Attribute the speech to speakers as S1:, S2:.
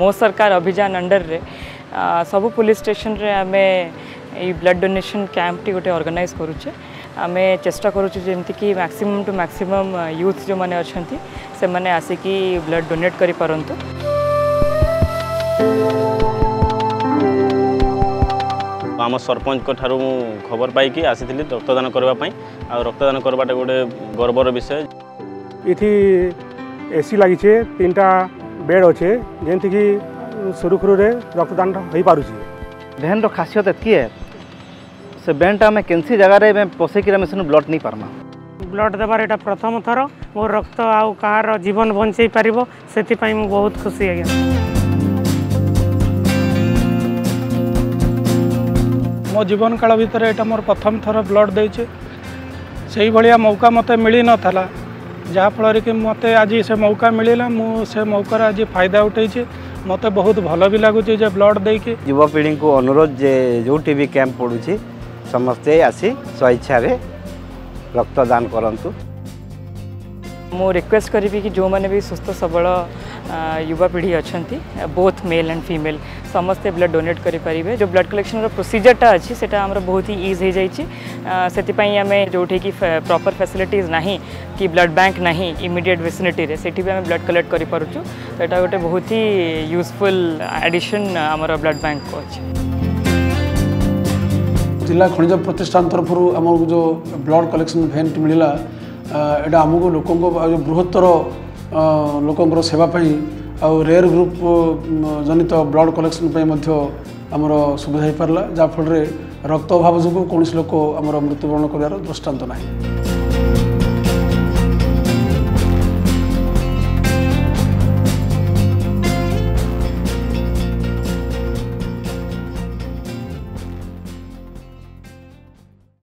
S1: ମୋ ସରକାର ଅଭିଯାନ ଅଣ୍ଡରରେ ସବୁ ପୋଲିସ ଷ୍ଟେସନରେ ଆମେ ଏଇ ବ୍ଲଡ଼ ଡୋନେସନ୍ କ୍ୟାମ୍ପଟି ଗୋଟେ ଅର୍ଗାନାଇଜ୍ କରୁଛେ ଆମେ ଚେଷ୍ଟା କରୁଛୁ ଯେମିତିକି ମ୍ୟାକ୍ସିମମ୍ ଟୁ ମ୍ୟାକ୍ସିମମ୍ ୟୁଥ୍ ଯେଉଁମାନେ ଅଛନ୍ତି ସେମାନେ ଆସିକି ବ୍ଲଡ଼ ଡୋନେଟ୍ କରିପାରନ୍ତୁ
S2: ଆମ ସରପଞ୍ଚଙ୍କ ଠାରୁ ମୁଁ ଖବର ପାଇକି ଆସିଥିଲି ରକ୍ତଦାନ କରିବା ପାଇଁ ଆଉ ରକ୍ତଦାନ କରିବାଟା ଗୋଟେ ଗର୍ବର ବିଷୟ
S3: ଏଠି ଏସି ଲାଗିଛେ ତିନିଟା बेड अच्छे जेमती कि रक्तदान हो पारे
S4: भेन रासीयत एत से बेनटा आम केन्सी जगार पशे ब्लड नहीं पार्मा
S5: ब्लड देवार यहाँ प्रथम थर मो रक्त आउ जीवन बचे पार से बहुत खुशी आज
S6: मो जीवन काल भितर मोर प्रथम थर ब्लड दे मौका मत मिल नाला ଯାହାଫଳରେ କି ମୋତେ ଆଜି ସେ ମୌକା ମିଳିଲା ମୁଁ ସେ ମୌକାର ଆଜି ଫାଇଦା ଉଠେଇଛି ମୋତେ ବହୁତ ଭଲ ବି ଲାଗୁଛି ଯେ ବ୍ଲଡ୍ ଦେଇକି
S4: ଯୁବପିଢ଼ିଙ୍କୁ ଅନୁରୋଧ ଯେ ଯେଉଁଠି ବି କ୍ୟାମ୍ପ ପଡ଼ୁଛି ସମସ୍ତେ ଆସି ସ୍ୱଇଚ୍ଛାରେ ରକ୍ତଦାନ କରନ୍ତୁ
S1: मु रिक्वेस्ट करी कि जो मैंने भी सुस्थ सबल युवा पीढ़ी अच्छा बोथ मेल एंड फीमेल समस्ते ब्लड डोनेट करेंगे जो ब्लड कलेक्शन प्रोसीजरटा अच्छी से बहुत ही इज हो जाए आम जो कि प्रपर फैसिलिटीज ना कि ब्लड बैंक ना इमिडियट फैसिलिटी से आम ब्लड कलेक्ट करूँ तो यहाँ गोटे बहुत ही यूजफुल एडिशन आम ब्लड बैंक को अच्छे
S7: जिला खनिज प्रतिष्ठान तरफ जो ब्लड कलेक्शन भेन्ट मिलला ଏଇଟା ଆମକୁ ଲୋକଙ୍କ ବୃହତ୍ତର ଲୋକଙ୍କର ସେବା ପାଇଁ ଆଉ ରେୟାର ଗ୍ରୁପ୍ ଜନିତ ବ୍ଲଡ଼ କଲେକ୍ସନ୍ ପାଇଁ ମଧ୍ୟ ଆମର ସୁବିଧା ହୋଇପାରିଲା ଯାହାଫଳରେ ରକ୍ତ ଅଭାବ ଯୋଗୁଁ କୌଣସି ଲୋକ ଆମର ମୃତ୍ୟୁବରଣ କରିବାର ଦୃଷ୍ଟାନ୍ତ ନାହିଁ